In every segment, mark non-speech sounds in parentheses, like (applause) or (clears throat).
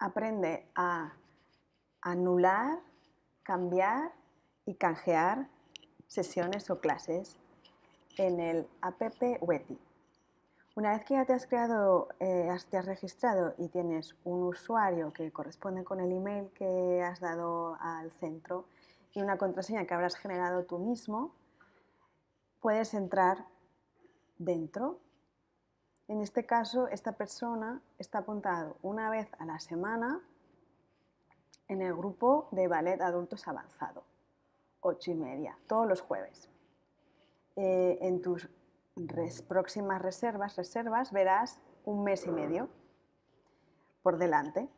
aprende a anular, cambiar y canjear sesiones o clases en el app Weti. Una vez que ya te has creado, eh, te has registrado y tienes un usuario que corresponde con el email que has dado al centro y una contraseña que habrás generado tú mismo, puedes entrar dentro. En este caso, esta persona está apuntado una vez a la semana en el grupo de ballet adultos avanzado, ocho y media, todos los jueves. Eh, en tus próximas reservas, reservas, verás un mes y medio por delante.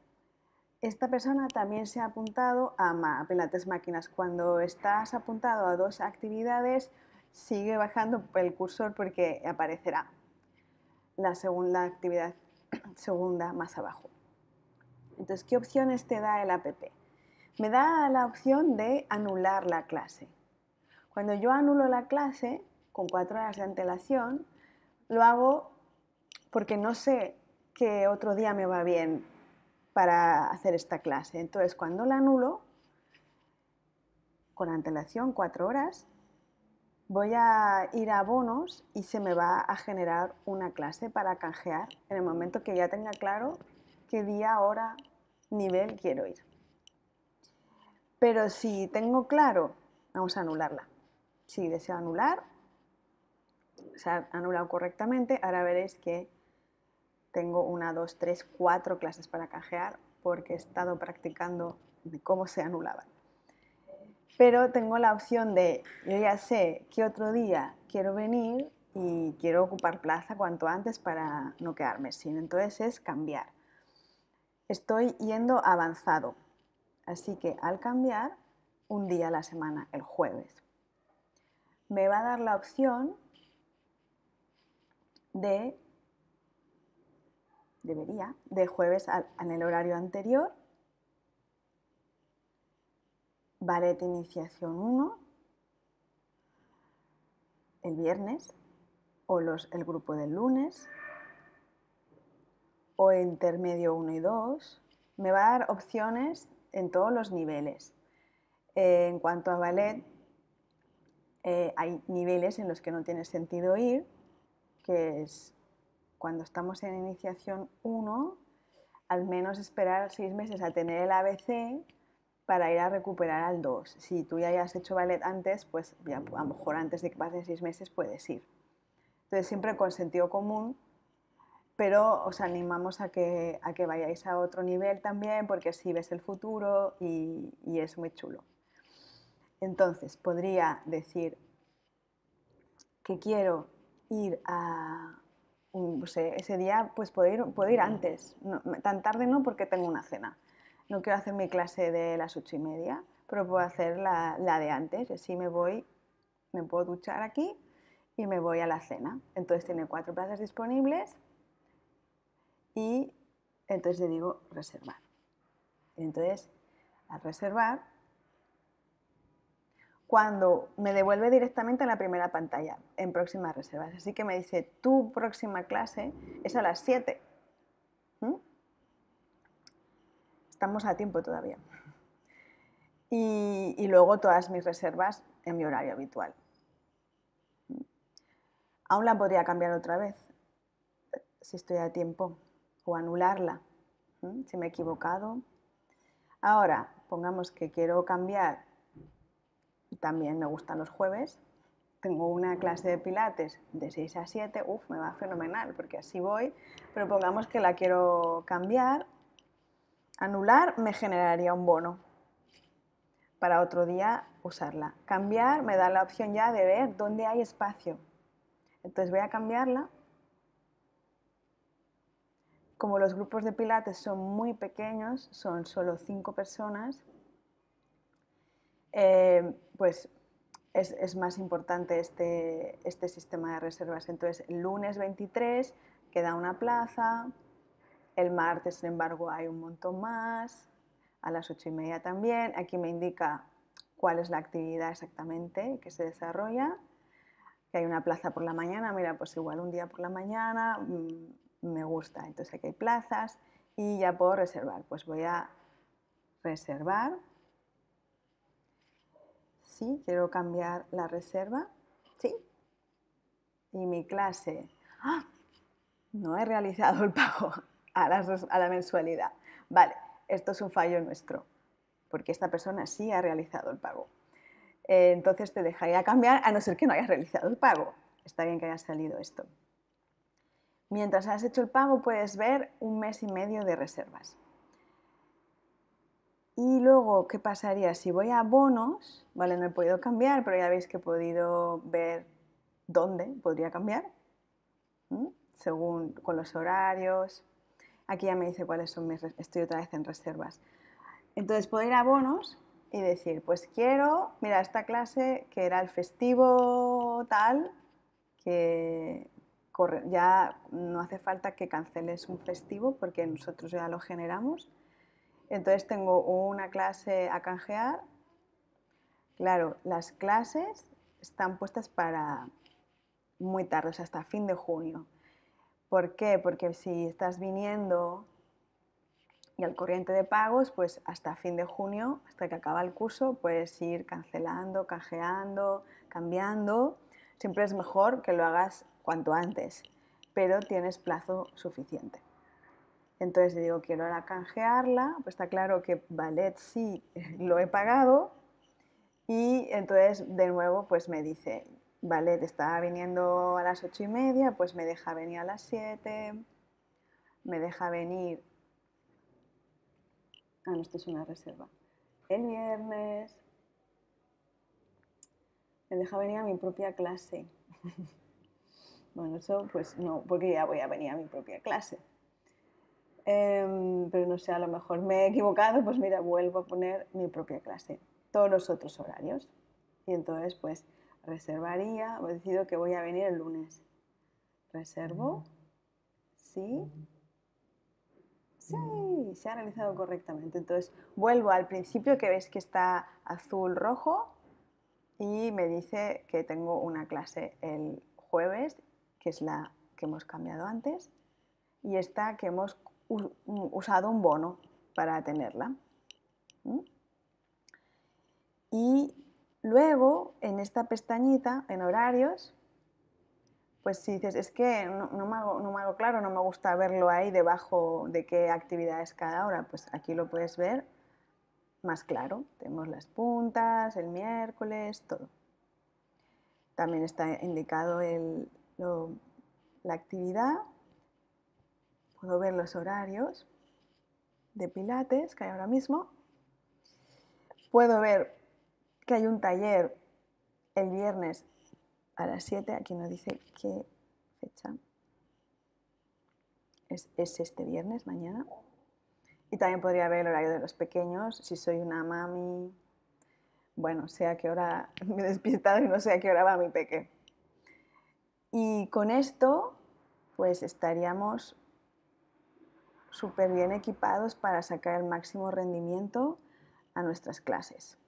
Esta persona también se ha apuntado a Pilates Máquinas. Cuando estás apuntado a dos actividades, sigue bajando el cursor porque aparecerá la segunda actividad (clears throat) segunda más abajo. Entonces, ¿qué opciones te da el app? Me da la opción de anular la clase. Cuando yo anulo la clase, con cuatro horas de antelación, lo hago porque no sé qué otro día me va bien para hacer esta clase. Entonces, cuando la anulo, con antelación, cuatro horas, voy a ir a bonos y se me va a generar una clase para canjear en el momento que ya tenga claro qué día, hora, nivel quiero ir. Pero si tengo claro, vamos a anularla. Si deseo anular, se ha anulado correctamente. Ahora veréis que tengo una, dos, tres, cuatro clases para canjear porque he estado practicando de cómo se anulaban. Pero tengo la opción de, yo ya sé qué otro día quiero venir y quiero ocupar plaza cuanto antes para no quedarme sin. Entonces es cambiar. Estoy yendo avanzado. Así que al cambiar, un día a la semana, el jueves, me va a dar la opción de, debería, de jueves en el horario anterior, ballet iniciación 1, el viernes, o los, el grupo del lunes, o intermedio 1 y 2, me va a dar opciones en todos los niveles. Eh, en cuanto a ballet, eh, hay niveles en los que no tiene sentido ir, que es cuando estamos en iniciación 1, al menos esperar seis meses a tener el ABC para ir a recuperar al 2. Si tú ya hayas hecho ballet antes, pues a lo mejor antes de que pasen seis meses puedes ir. Entonces siempre con sentido común, pero os animamos a que, a que vayáis a otro nivel también, porque así ves el futuro y, es muy chulo. Entonces podría decir que quiero ir a ese día, pues puedo ir, puedo ir antes. tan tarde no porque tengo una cena. No quiero hacer mi clase de las ocho y media, pero puedo hacer la, la de antes. Así me voy, me puedo duchar aquí y me voy a la cena. Entonces tiene cuatro plazas disponibles y entonces le digo reservar. Entonces, al reservar, cuando me devuelve directamente a la primera pantalla, en próximas reservas. Así que me dice, tu próxima clase es a las 7. ¿Mm? Estamos a tiempo todavía. Y, luego todas mis reservas en mi horario habitual. Aún la podría cambiar otra vez, si estoy a tiempo, o anularla, si me he equivocado. Ahora, pongamos que quiero cambiar también me gustan los jueves. Tengo una clase de pilates de 6 a 7, uff, me va fenomenal porque así voy, pero pongamos que la quiero cambiar. Anular me generaría un bono para otro día usarla. Cambiar me da la opción ya de ver dónde hay espacio. Entonces voy a cambiarla. Como los grupos de pilates son muy pequeños, son solo 5 personas, eh, pues es, más importante este, este, sistema de reservas. Entonces, el lunes 23 queda una plaza, el martes, sin embargo, hay un montón más, a las ocho y media también. Aquí me indica cuál es la actividad exactamente que se desarrolla, que hay una plaza por la mañana, mira, pues igual un día por la mañana mm, me gusta, entonces aquí hay plazas y ya puedo reservar. Pues voy a reservar. Sí, quiero cambiar la reserva. Sí. Y mi clase. ¡Ah! No he realizado el pago a la, mensualidad. Vale, esto es un fallo nuestro, porque esta persona sí ha realizado el pago. Eh, entonces te dejaría cambiar a no ser que no hayas realizado el pago. Está bien que haya salido esto. Mientras has hecho el pago puedes ver un mes y medio de reservas. Y luego, ¿qué pasaría? Si voy a bonos, vale, no he podido cambiar, pero ya veis que he podido ver dónde podría cambiar, según con los horarios. Aquí ya me dice cuáles son mis, estoy otra vez en reservas. Entonces puedo ir a bonos y decir, pues quiero, mira, esta clase que era el festivo tal, que ya no hace falta que canceles un festivo porque nosotros ya lo generamos. Entonces tengo una clase a canjear. Claro, las clases están puestas para muy tarde, o sea, hasta fin de junio. ¿Por qué? Porque si estás viniendo y al corriente de pagos, pues hasta fin de junio, hasta que acaba el curso, puedes ir cancelando, canjeando, cambiando. Siempre es mejor que lo hagas cuanto antes, pero tienes plazo suficiente. Entonces digo, quiero ahora canjearla, pues está claro que ballet sí (laughs) lo he pagado y entonces de nuevo pues me dice, ballet está viniendo a las ocho y media, pues me deja venir a las siete, me deja venir, ah no, esto es una reserva, el viernes, me deja venir a mi propia clase. (laughs) Bueno, eso pues no, porque ya voy a venir a mi propia clase. Em, pero no sé, a lo mejor me he equivocado, pues mira, vuelvo a poner mi propia clase, todos los otros horarios. Y entonces pues reservaría, he decidido que voy a venir el lunes. Reservo, sí, sí, se ha realizado correctamente. Entonces vuelvo al principio que ves que está azul rojo y me dice que tengo una clase el jueves que es la que hemos cambiado antes, y esta que hemos usado un bono para tenerla. Y luego, en esta pestañita, en horarios, pues si dices, es que no, me hago, no, me hago, claro, no me gusta verlo ahí debajo de qué actividad es cada hora, pues aquí lo puedes ver más claro. Tenemos las puntas, el miércoles, todo. También está indicado el, la actividad, puedo ver los horarios de pilates que hay ahora mismo, puedo ver que hay un taller el viernes a las 7, aquí no dice qué fecha, es, es, este viernes, mañana. Y también podría ver el horario de los pequeños, si soy una mami, bueno, sé a qué hora (laughs) me he despistado y no sé a qué hora va mi peque. Y con esto, pues estaríamos súper bien equipados para sacar el máximo rendimiento a nuestras clases.